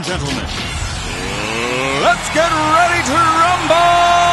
and gentlemen, let's get ready to rumble!